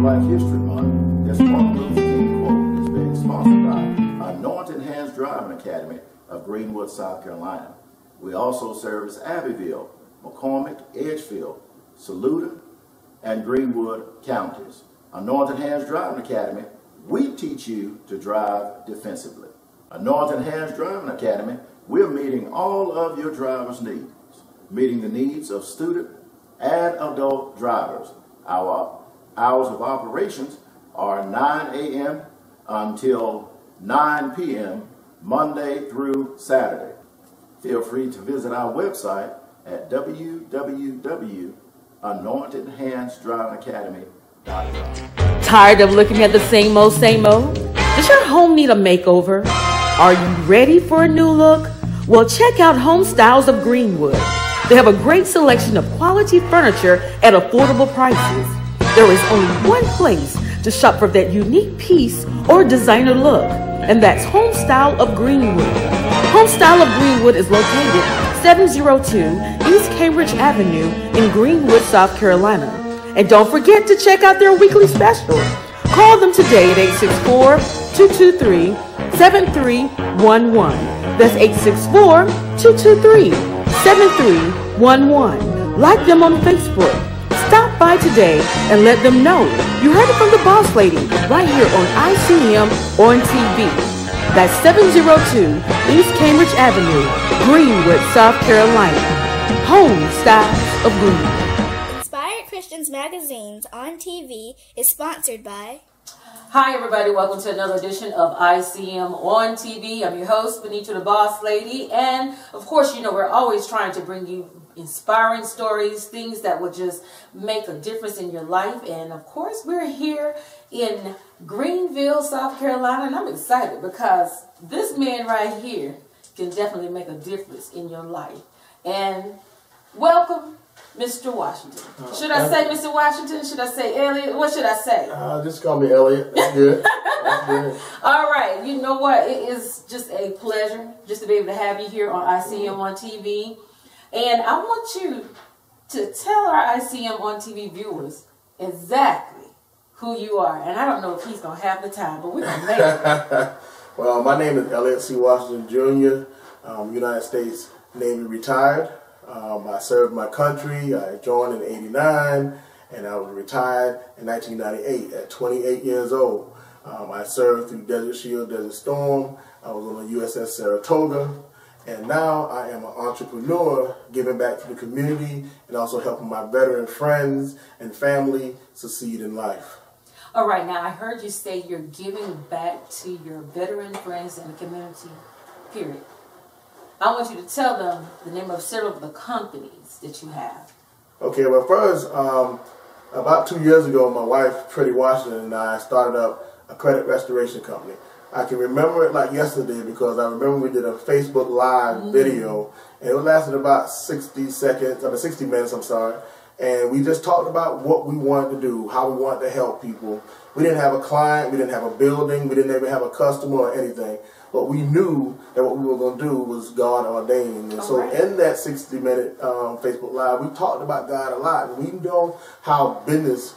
Black History Month, this Martin Luther King quote is being sponsored by Anointed Hands Driving Academy of Greenwood, South Carolina. We also service Abbeville, McCormick, Edgefield, Saluda, and Greenwood counties. Anointed Hands Driving Academy, we teach you to drive defensively. Anointed Hands Driving Academy, we're meeting all of your driver's needs, meeting the needs of student and adult drivers. Our hours of operations are 9 a.m. until 9 p.m. Monday through Saturday. Feel free to visit our website at www.anointedhandsdrivingacademy.com. Tired of looking at the same old, same old? Does your home need a makeover? Are you ready for a new look? Well, check out Home Styles of Greenwood. They have a great selection of quality furniture at affordable prices. There is only one place to shop for that unique piece or designer look, and that's Homestyle of Greenwood. Homestyle of Greenwood is located 702 East Cambridge Avenue in Greenwood, South Carolina. And don't forget to check out their weekly special. Call them today at 864 223 7311. That's 864 223 7311. Like them on Facebook. Stop by today and let them know you heard it from the boss lady right here on ICM on TV. That's 702 East Cambridge Avenue, Greenwood, South Carolina. Home Styles of Greenwood. Inspired Christians Magazines on TV is sponsored by Hi, everybody. Welcome to another edition of ICM on TV. I'm your host, Benetra the Boss Lady. And of course, you know, we're always trying to bring you inspiring stories, things that will just make a difference in your life. And of course, we're here in Greenville, South Carolina. And I'm excited because this man right here can definitely make a difference in your life. And welcome. Mr. Washington. Should I say Mr. Washington? Should I say Elliott? What should I say? Uh, just call me Elliott. That's good. That's good. All right. You know what? It is just a pleasure just to be able to have you here on ICM on TV. And I want you to tell our ICM on TV viewers exactly who you are. And I don't know if he's going to have the time, but we're going to make it. well, my name is Elliott C. Washington Jr., um, United States Navy retired. Um, I served my country. I joined in 89 and I was retired in 1998 at 28 years old. Um, I served through Desert Shield, Desert Storm. I was on the USS Saratoga. And now I am an entrepreneur giving back to the community and also helping my veteran friends and family succeed in life. All right. Now, I heard you say you're giving back to your veteran friends and the community, period. I want you to tell them the name of several of the companies that you have. Okay, well, first, um, about two years ago, my wife, Freddie Washington, and I started up a credit restoration company. I can remember it like yesterday because I remember we did a Facebook Live mm. video, and it lasted about 60 seconds, I mean 60 minutes, I'm sorry. And we just talked about what we wanted to do, how we wanted to help people. We didn't have a client, we didn't have a building, we didn't even have a customer or anything. But we knew that what we were going to do was God ordained. And All so right. in that 60 minute um, Facebook Live, we talked about God a lot. And we know how business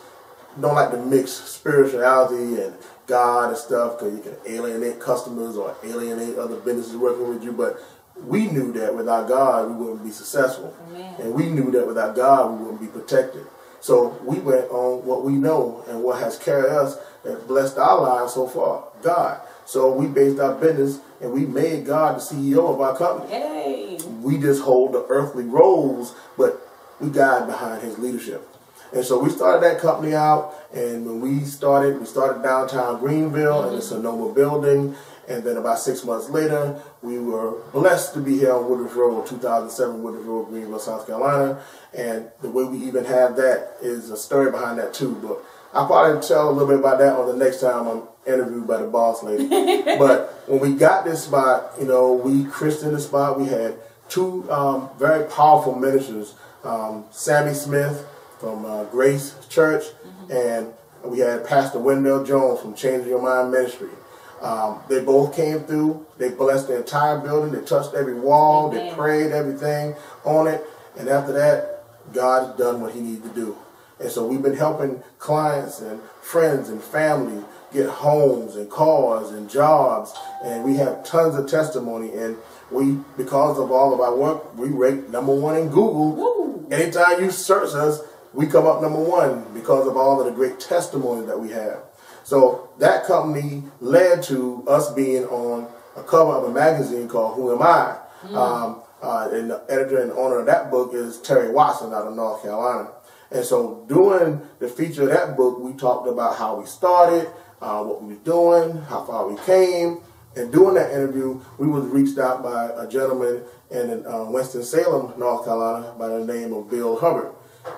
don't like to mix spirituality and God and stuff because you can alienate customers or alienate other businesses working with you. But we knew that without God, we wouldn't be successful. Amen. And we knew that without God, we wouldn't be protected. So we went on what we know and what has carried us and blessed our lives so far, God. So we based our business and we made God the CEO of our company. Hey. We just hold the earthly roles, but we guide behind his leadership. And so we started that company out, and when we started, we started downtown Greenville mm-hmm. in the Sonoma building, and then about six months later, we were blessed to be here on Woodruff Road, 2007 Woodruff Road, Greenville, South Carolina. And the way we even have that is a story behind that too. But I'll probably tell a little bit about that on the next time I'm interviewed by the boss lady. but when we got this spot, you know, we christened the spot. We had two um, very powerful ministers, um, Sammy Smith from uh, Grace Church, mm-hmm. and we had Pastor Wendell Jones from Changing Your Mind Ministry. Um, they both came through. They blessed the entire building. They touched every wall. Amen. They prayed everything on it. And after that, God has done what he needed to do. And so we've been helping clients and friends and family get homes and cars and jobs. And we have tons of testimony. And we, because of all of our work, we rate number one in Google. Woo. Anytime you search us, we come up number one because of all of the great testimony that we have. So that company led to us being on a cover of a magazine called Who Am I? Mm. Um, uh, and the editor and owner of that book is Terry Watson out of North Carolina. And so during the feature of that book, we talked about how we started, uh, what we were doing, how far we came. And during that interview, we was reached out by a gentleman in uh, Winston-Salem, North Carolina, by the name of Bill Hubbard.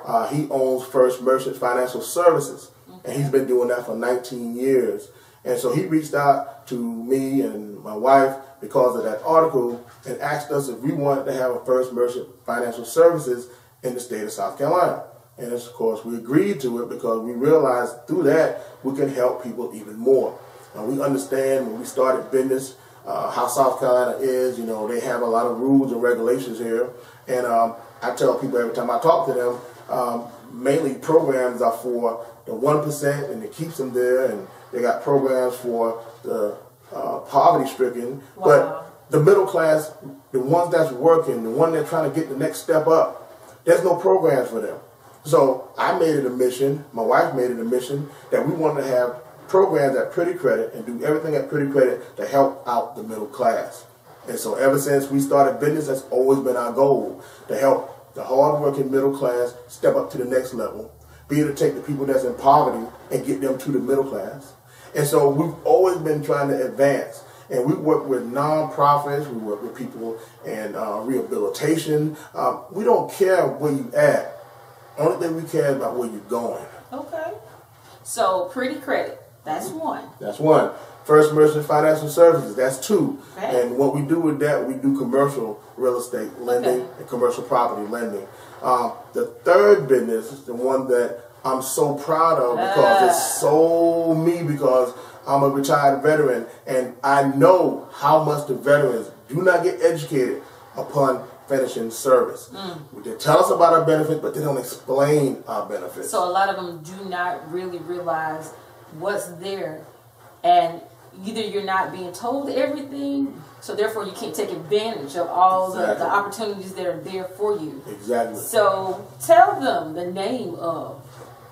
Uh, he owns First Merchant Financial Services and he's been doing that for 19 years. And so he reached out to me and my wife because of that article and asked us if we wanted to have a First Merchant Financial Services in the state of South Carolina. And of course, we agreed to it because we realized through that we can help people even more. And we understand when we started business uh, how South Carolina is. You know, they have a lot of rules and regulations here. And um, I tell people every time I talk to them, um, mainly programs are for the 1% and it keeps them there. And they got programs for the uh, poverty stricken. Wow. But the middle class, the ones that's working, the one that's trying to get the next step up, there's no programs for them. So I made it a mission, my wife made it a mission, that we wanted to have programs at Pretty Credit and do everything at Pretty Credit to help out the middle class. And so ever since we started business, that's always been our goal, to help the hardworking middle class step up to the next level be able to take the people that's in poverty and get them to the middle class. And so we've always been trying to advance. And we work with nonprofits, we work with people in uh, rehabilitation. Um, we don't care where you at. Only thing we care about where you're going. Okay. So pretty credit, that's one. That's one. First Merchant Financial Services, that's two. Okay. And what we do with that, we do commercial real estate lending okay. and commercial property lending. Um, the third business is the one that I'm so proud of because uh. it's so me because I'm a retired veteran and I know how much the veterans do not get educated upon finishing service. Mm. They tell us about our benefits, but they don't explain our benefits. So a lot of them do not really realize what's there and either you're not being told everything, so therefore you can't take advantage of all exactly. the, the, opportunities that are there for you. Exactly. So tell them the name of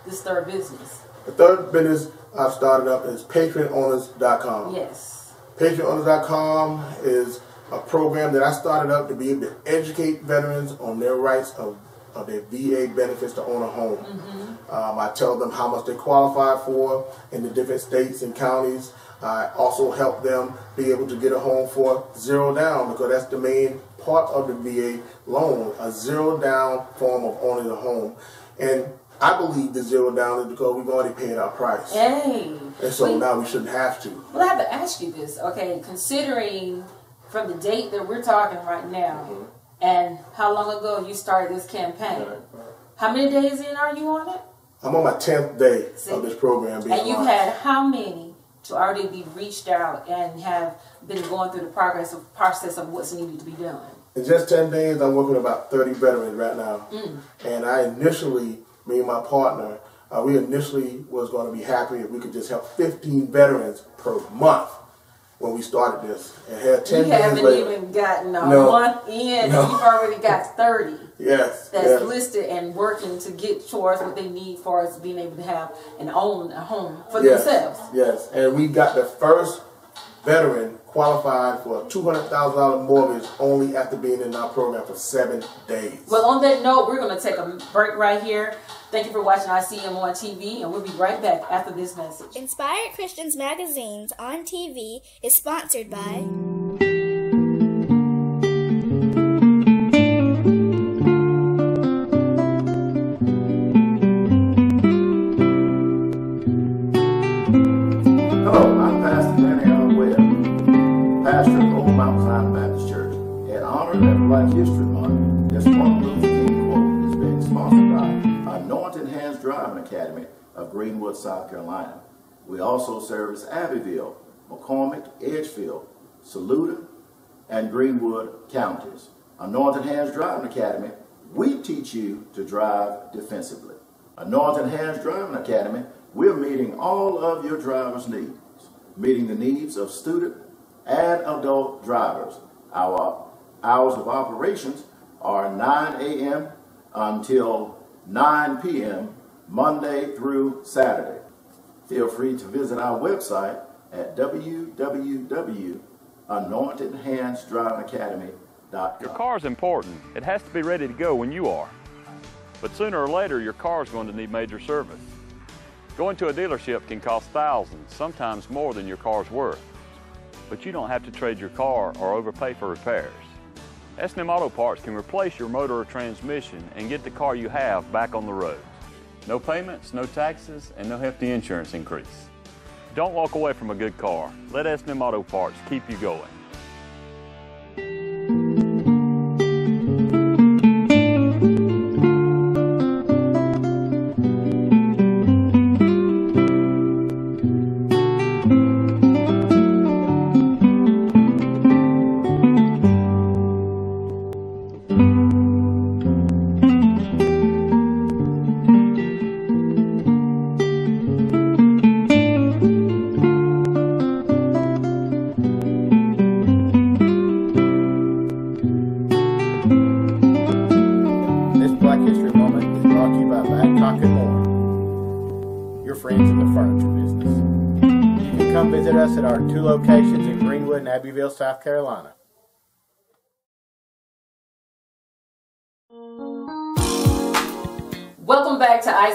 this third business. The third business I've started up is patriotowners.com. Yes. Patriotowners.com is a program that I started up to be able to educate veterans on their rights of, of their VA benefits to own a home. Mm-hmm. Um, I tell them how much they qualify for in the different states and counties. I also help them be able to get a home for zero down because that's the main part of the VA loan, a zero down form of owning a home. And I believe the zero down is because we've already paid our price. Hey. And so we, now we shouldn't have to. Well, I have to ask you this, okay? Considering from the date that we're talking right now mm-hmm. and how long ago you started this campaign, right, right. how many days in are you on it? I'm on my 10th day See? of this program. and you've had how many to already be reached out and have been going through the progress of process of what's needed to be done? In just 10 days, I'm working with about 30 veterans right now. Mm. And I initially, me and my partner, uh, we initially was going to be happy if we could just help 15 veterans per month when we started this. And had 10 you haven't later, even gotten a no, month in, no. you've already got 30. Yes. That's yes. listed and working to get towards what they need for us being able to have and own a home for yes. themselves. Yes. And we got the first veteran qualified for a $200,000 mortgage only after being in our program for seven days. Well, on that note, we're going to take a break right here. Thank you for watching ICM on TV, and we'll be right back after this message. Inspired Christians Magazines on TV is sponsored by. Greenwood, South Carolina. We also service Abbeville, McCormick, Edgefield, Saluda, and Greenwood counties. Anointed Hands Driving Academy, we teach you to drive defensively. Anointed Hands Driving Academy, we're meeting all of your driver's needs, meeting the needs of student and adult drivers. Our hours of operations are 9 a.m. until 9 p.m. Monday through Saturday. Feel free to visit our website at www.anointedhandsdrivingacademy.com. Your car is important. It has to be ready to go when you are. But sooner or later, your car is going to need major service. Going to a dealership can cost thousands, sometimes more than your car's worth. But you don't have to trade your car or overpay for repairs. S&M Auto Parts can replace your motor or transmission and get the car you have back on the road. No payments, no taxes, and no hefty insurance increase. Don't walk away from a good car. Let S&M Auto Parts keep you going.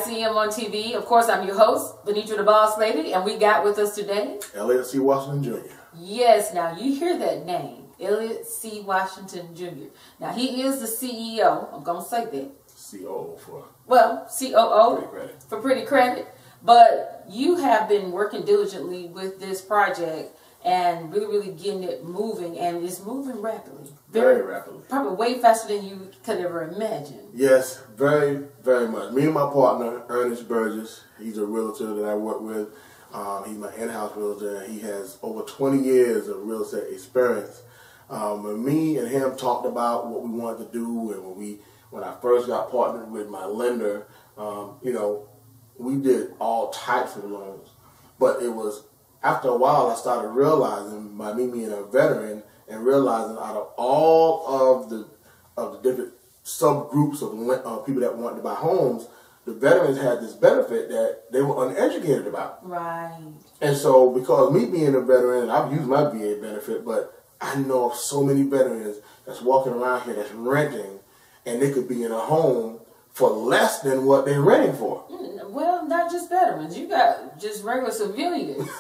ICM on TV. Of course, I'm your host, Benetra the Boss Lady, and we got with us today. Elliott C. Washington Jr. Yes, now you hear that name, Elliott C. Washington Jr. Now he is the CEO. I'm gonna say that. COO for Well, COO Pretty Credit. for Pretty Credit. But you have been working diligently with this project and really, really getting it moving, and it's moving rapidly. Very rapidly. Probably way faster than you could ever imagine. Yes, very, very much. Me and my partner, Ernest Burgess, he's a realtor that I work with. Um, he's my in-house realtor, and he has over 20 years of real estate experience. Um, when me and him talked about what we wanted to do, and when we, when I first got partnered with my lender, um, you know, we did all types of loans. But it was after a while I started realizing by me being a veteran and realizing out of all of the of the different subgroups of uh, people that wanted to buy homes, the veterans had this benefit that they were uneducated about. Right. And so, because me being a veteran, and I've used my VA benefit, but I know of so many veterans that's walking around here that's renting, and they could be in a home for less than what they're renting for. Well, not just veterans. You got just regular civilians.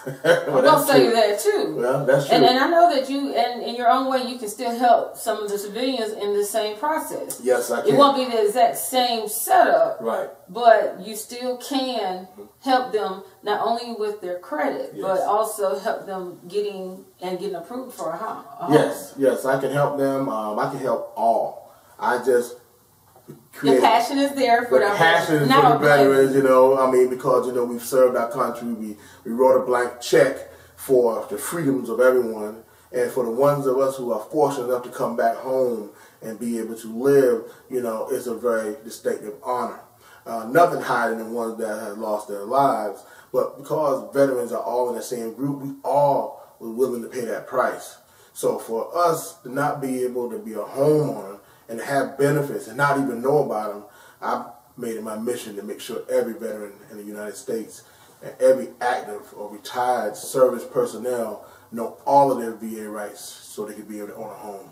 Well, I'm gonna say true. that too. Well, that's true. And, and I know that you, and in your own way, you can still help some of the civilians in the same process. yes, I can. It won't be the exact same setup, right. but you still can help them not only with their credit, but also help them getting and getting approved for a home. Yes, yes, I can help them. Um, I can help all. I just The passion is there for the the passion for the veterans, you know. I mean, because you know we've served our country, we we wrote a blank check for the freedoms of everyone, and for the ones of us who are fortunate enough to come back home and be able to live, you know, it's a very distinctive honor. Uh, nothing higher than the ones that have lost their lives, but because veterans are all in the same group, we all were willing to pay that price. So for us to not be able to be a homeowner and have benefits and not even know about them, I made it my mission to make sure every veteran in the United States and every active or retired service personnel know all of their VA rights so they can be able to own a home.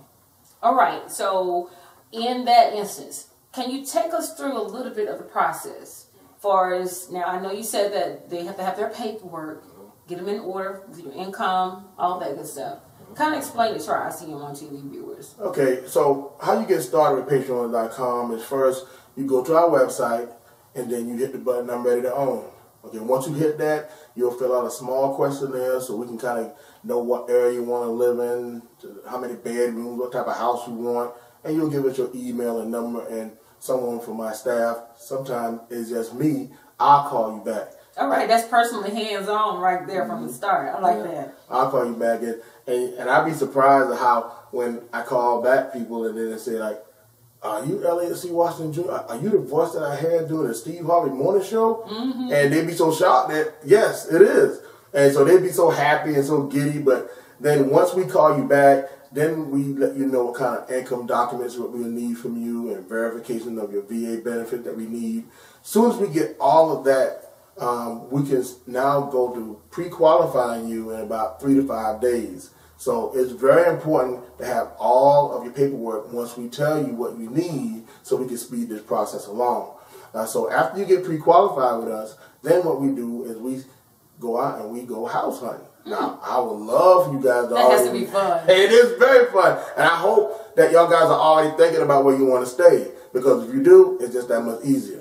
All right. So, in that instance, can you take us through a little bit of the process? Far as now, I know you said that they have to have their paperwork, mm-hmm. get them in order your income, all that good stuff. Kind of explain it to our ICM on TV viewers. Okay, so how you get started with patriotowners.com is first you go to our website and then you hit the button I'm ready to own. Okay, once you hit that, you'll fill out a small questionnaire so we can kind of know what area you want to live in, how many bedrooms, what type of house you want, and you'll give us your email and number and someone from my staff, sometimes it's just me, I'll call you back. All right, that's personally hands on right there from the mm-hmm. start. I like yeah. that. I'll call you back and, and and I'd be surprised at how when I call back people and then they say like, "Are you Elliott C. Washington Jr.? Are you the voice that I had doing the Steve Harvey Morning Show?" Mm-hmm. And they'd be so shocked that yes, it is. And so they'd be so happy and so giddy. But then once we call you back, then we let you know what kind of income documents what we need from you and verification of your VA benefit that we need. As soon as we get all of that, um, we can now go to pre-qualifying you in about three to five days. So it's very important to have all of your paperwork once we tell you what you need so we can speed this process along. Uh, so after you get pre-qualified with us, then what we do is we go out and we go house hunting. Now, I would love for you guys to That has to be fun. It is very fun. And I hope that y'all guys are already thinking about where you want to stay. Because if you do, it's just that much easier.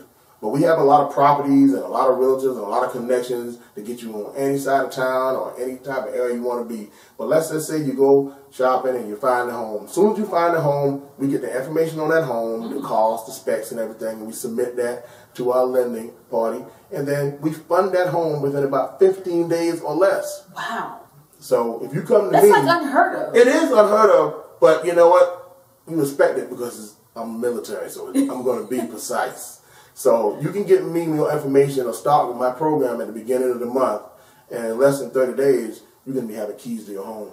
But we have a lot of properties and a lot of realtors and a lot of connections to get you on any side of town or any type of area you want to be. But let's just say you go shopping and you find a home. As soon as you find a home, we get the information on that home, mm-hmm. the cost, the specs, and everything, and we submit that to our lending party. And then we fund that home within about 15 days or less. Wow. So if you come to That's me. That's like unheard of. It is unheard of, but you know what? You respect it because I'm military, so I'm going to be precise. So you can get me your information or start with my program at the beginning of the month, and in less than 30 days, you're going to be having keys to your home.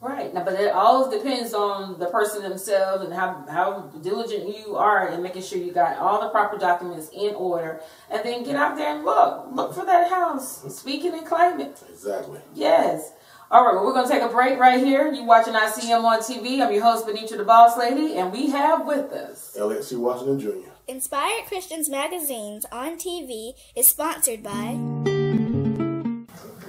Right. Now, but it all depends on the person themselves and how, how diligent you are in making sure you got all the proper documents in order. And then get out there and look. Look for that house. Speaking and claim it. Exactly. Yes. All right, well, we're going to take a break right here. You're watching ICM on TV. I'm your host, Benetra the Boss Lady, and we have with us Elliott C. Washington Jr. Inspired Christians Magazines on TV is sponsored by.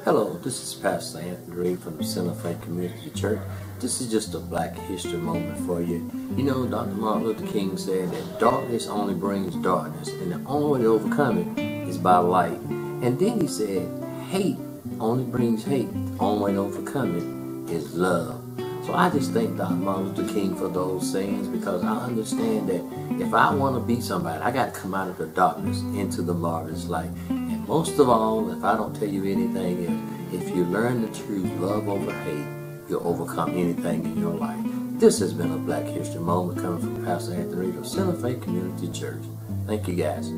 Hello, this is Pastor Anthony Reed from the Center Faith Community Church. This is just a Black History moment for you. You know, Dr. Martin Luther King said that darkness only brings darkness, and the only way to overcome it is by light. And then he said, hate only brings hate. The only way to overcome it is love. So I just thank Dr. Martin Luther King for those sayings because I understand that if I want to be somebody, I got to come out of the darkness into the marvelous light. And most of all, if I don't tell you anything else, if you learn the truth, love over hate, you'll overcome anything in your life. This has been a Black History Moment coming from Pastor Anthony of Center Faith Community Church. Thank you guys.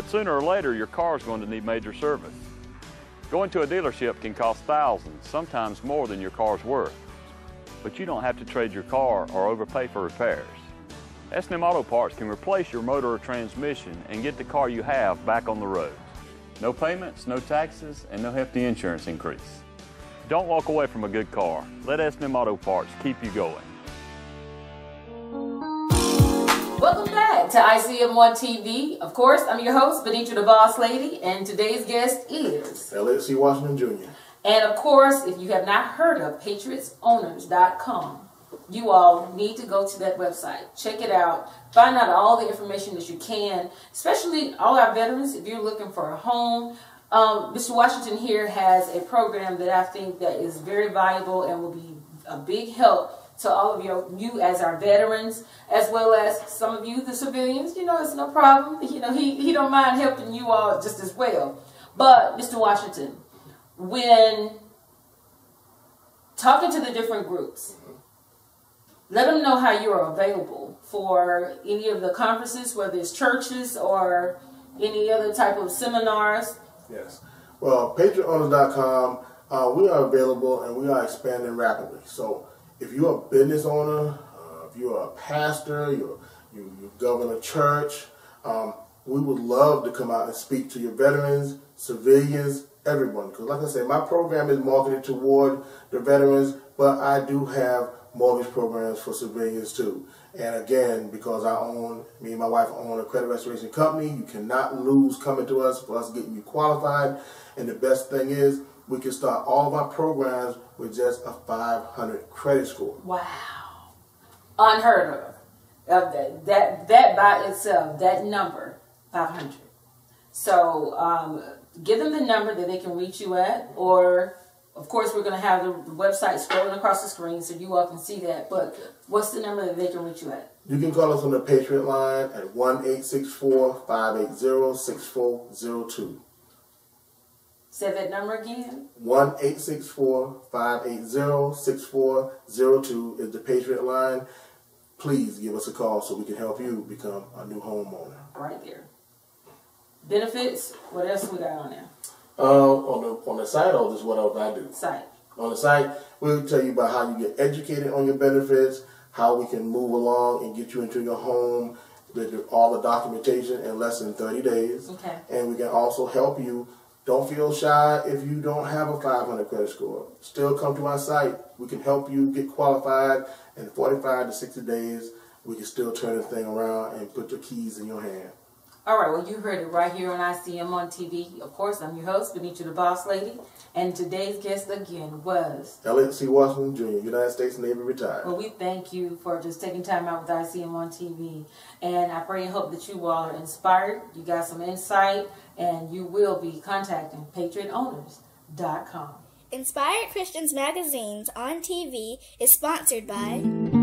But sooner or later, your car is going to need major service. Going to a dealership can cost thousands, sometimes more than your car's worth. But you don't have to trade your car or overpay for repairs. S&M Auto Parts can replace your motor or transmission and get the car you have back on the road. No payments, no taxes, and no hefty insurance increase. Don't walk away from a good car. Let S&M Auto Parts keep you going. Welcome back to ICM on TV. Of course, I'm your host, Benetra the Boss Lady, and today's guest is Elliott Washington Jr. And of course, if you have not heard of patriotsowners.com, you all need to go to that website. Check it out. Find out all the information that you can, especially all our veterans. If you're looking for a home, um, Mr. Washington here has a program that I think that is very valuable and will be a big help to all of your, you as our veterans, as well as some of you, the civilians. You know, it's no problem. You know, he, he don't mind helping you all just as well. But, Mr. Washington, when talking to the different groups. Let them know how you are available for any of the conferences, whether it's churches or any other type of seminars. Yes. Well, patriotowners.com, uh, we are available and we are expanding rapidly. So if you're a business owner, uh, if you're a pastor, you're, you, you govern a church, um, we would love to come out and speak to your veterans, civilians, everyone. Because like I said, my program is marketed toward the veterans, but I do have mortgage programs for civilians too. And again, because I own, me and my wife own a credit restoration company, you cannot lose coming to us for us getting you qualified. And the best thing is, we can start all of our programs with just a 500 credit score. Wow. Unheard of. Uh, that, that, that by itself, that number, 500. So um, give them the number that they can reach you at, or of course, we're going to have the, the website scrolling across the screen so you all can see that. But what's the number that they can reach you at? You can call us on the Patriot line at 1 580 6402. Say that number again. 1 580 6402 is the Patriot line. Please give us a call so we can help you become a new homeowner. Right there. Benefits, what else we got on there? Uh, on the on the site, or just what else I do? Site. On the site, we'll tell you about how you get educated on your benefits, how we can move along and get you into your home, with all the documentation in less than 30 days. Okay. And we can also help you. Don't feel shy if you don't have a 500 credit score. Still come to our site. We can help you get qualified in 45 to 60 days. We can still turn the thing around and put your keys in your hand. All right, well, you heard it right here on ICM on TV. Of course, I'm your host, Benetra the Boss Lady, and today's guest again was Elliott C. Washington Jr., United States Navy retired. Well, we thank you for just taking time out with ICM on TV, and I pray and hope that you all are inspired. You got some insight, and you will be contacting PatriotOwners.com. Inspired Christians Magazines on TV is sponsored by.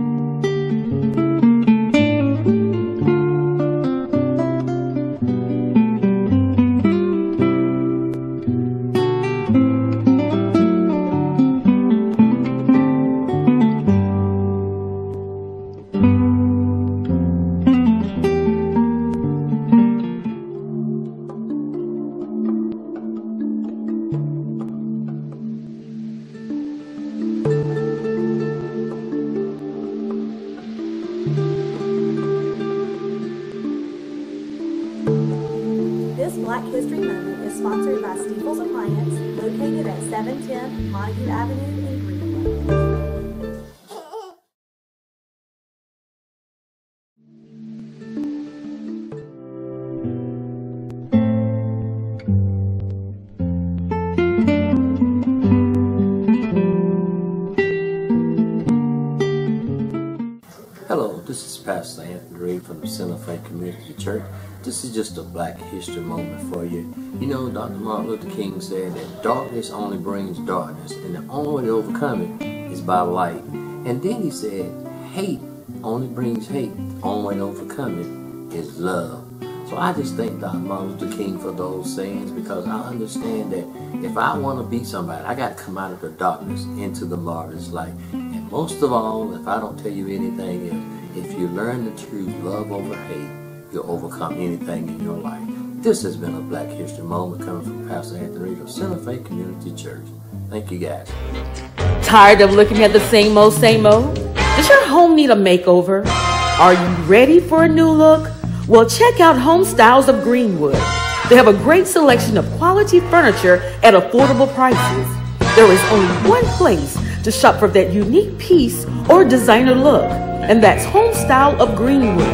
Pastor Anthony Reed from the Center Faith Community Church. This is just a black history moment for you. You know, Dr. Martin Luther King said that darkness only brings darkness, and the only way to overcome it is by light. And then he said, hate only brings hate. The only way to overcome it is love. So I just thank Dr. Martin Luther King for those sayings because I understand that if I want to be somebody, I got to come out of the darkness into the marvelous light. And most of all, if I don't tell you anything else, if you learn the truth, love over hate, you'll overcome anything in your life. This has been a Black History Moment coming from Pastor Anthony of Center Faith Community Church. Thank you guys. Tired of looking at the same old, same old? Does your home need a makeover? Are you ready for a new look? Well, check out Home Styles of Greenwood. They have a great selection of quality furniture at affordable prices. There is only one place to shop for that unique piece or designer look, and that's Homestyle of Greenwood.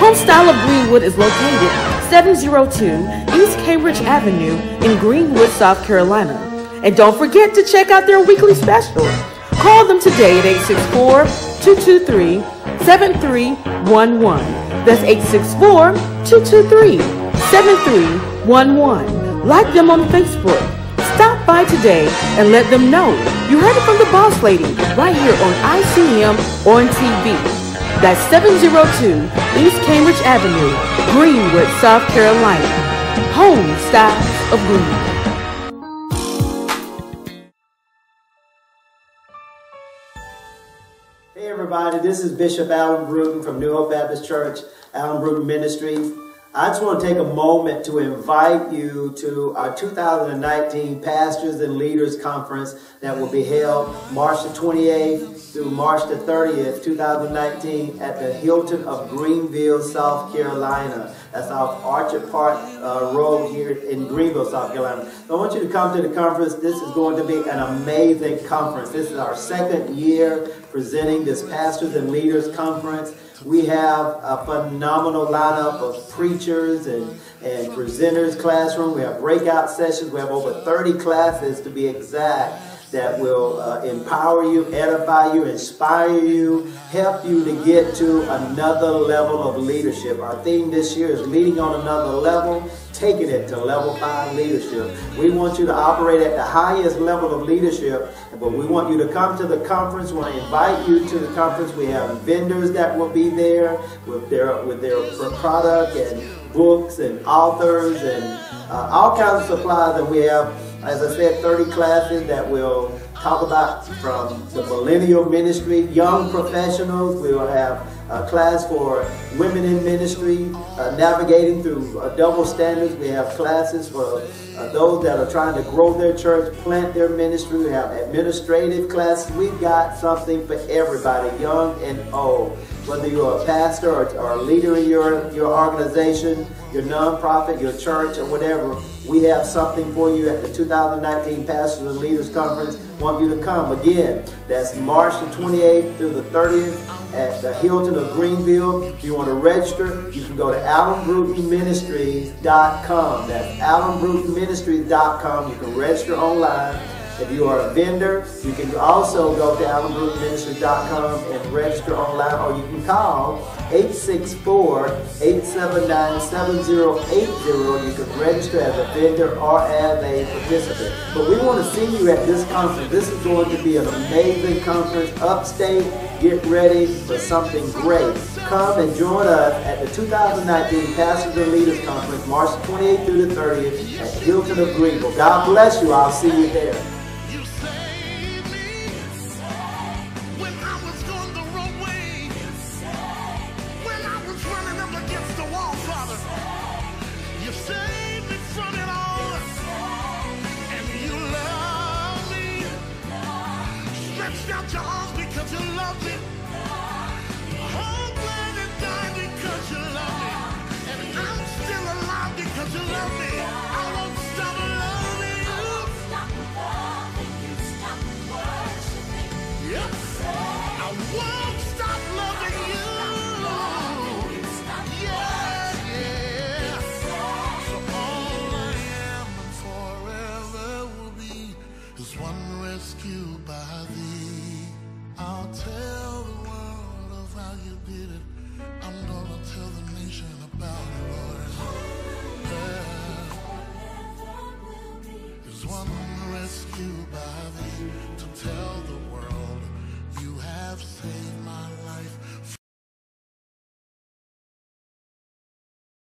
Homestyle of Greenwood is located 702 East Cambridge Avenue in Greenwood, South Carolina. And don't forget to check out their weekly special. Call them today at 864 223 7311. That's 864 223 7311. Like them on Facebook. By today and let them know you heard it from the boss lady right here on ICM on TV. That's 702 East Cambridge Avenue, Greenwood, South Carolina. Home Styles of Greenwood. Hey everybody, this is Bishop Alan Bruton from New Hope Baptist Church, Alan Bruton Ministries. I just want to take a moment to invite you to our 2019 Pastors and Leaders Conference that will be held March the 28th through March the 30th, 2019 at the Hilton of Greenville, South Carolina. That's off Orchard Park uh, Road here in Greenville, South Carolina. So I want you to come to the conference. This is going to be an amazing conference. This is our second year presenting this Pastors and Leaders Conference. We have a phenomenal lineup of preachers and, and presenters classroom. We have breakout sessions. We have over 30 classes to be exact that will uh, empower you, edify you, inspire you, help you to get to another level of leadership. Our theme this year is leading on another level, taking it to level five leadership. We want you to operate at the highest level of leadership, but we want you to come to the conference. We want to invite you to the conference. We have vendors that will be there with their with their product and books and authors and uh, all kinds of supplies that we have as I said, 30 classes that will talk about from the millennial ministry, young professionals. We will have a class for women in ministry, uh, navigating through uh, double standards. We have classes for uh, those that are trying to grow their church, plant their ministry. We have administrative classes. We've got something for everybody, young and old. Whether you're a pastor or, or a leader in your, your organization, your nonprofit, your church, or whatever, we have something for you at the 2019 Pastors and Leaders Conference. Want you to come again. That's March the 28th through the 30th at the Hilton of Greenville. If you want to register, you can go to AlanBrutonMinistries.com. That's AlanBrutonMinistries.com. You can register online. If you are a vendor, you can also go to AlanBrutonMinistries.com and register online, or you can call 864-879-7080. You can register as a vendor or as a participant. But we want to see you at this conference. This is going to be an amazing conference. Upstate, get ready for something great. Come and join us at the 2019 Pastors and Leaders Conference, March 28th through the 30th at Hilton of Greenville. God bless you. I'll see you there. One